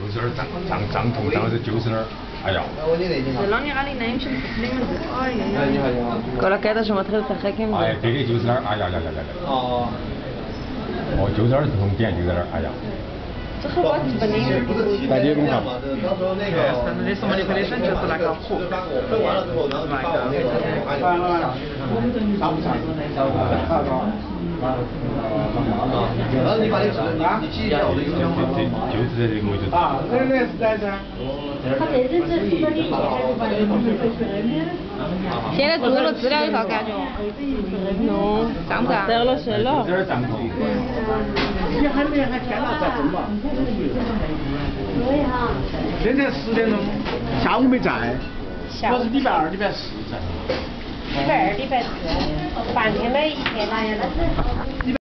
就是那儿张张涨痛，然后是就是那儿，哎呀！这不你那句话？哎，你还？刚才该到什么程度？哎，对的，就是那儿，哎呀呀呀呀！哦。哦，就是那儿是痛点，就在那儿，哎呀。这和我本人，大姐，你看。在那儿，哎呀。这和我这边的不是提前大姐嘛，到时候那个。但是那什么你可以选就是那个火，分完了之后，然后就放那个按钮。然后你把，你你记一下我的邮箱号码。就在这个位置。他这是这是不是你还是把你们回去了？现在做了治疗有啥感觉？弄胀不胀？得了是了有。点胀痛。对哈。现在十点钟，下午没在，我是礼拜二、礼拜四在。礼拜二、礼拜四，半天的一天那样，但是。